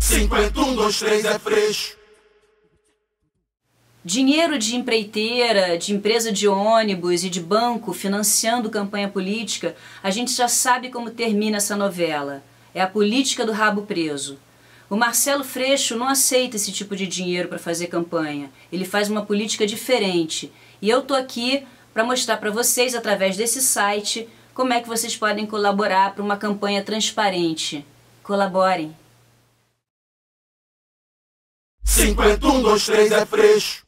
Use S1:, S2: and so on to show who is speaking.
S1: 51, 2, 3 é freixo.
S2: Dinheiro de empreiteira, de empresa de ônibus e de banco financiando campanha política, a gente já sabe como termina essa novela. É a política do rabo preso. O Marcelo Freixo não aceita esse tipo de dinheiro para fazer campanha. Ele faz uma política diferente. E eu tô aqui para mostrar para vocês através desse site como é que vocês podem colaborar para uma campanha transparente. Colaborem.
S1: 51, 2, 3 é freixo.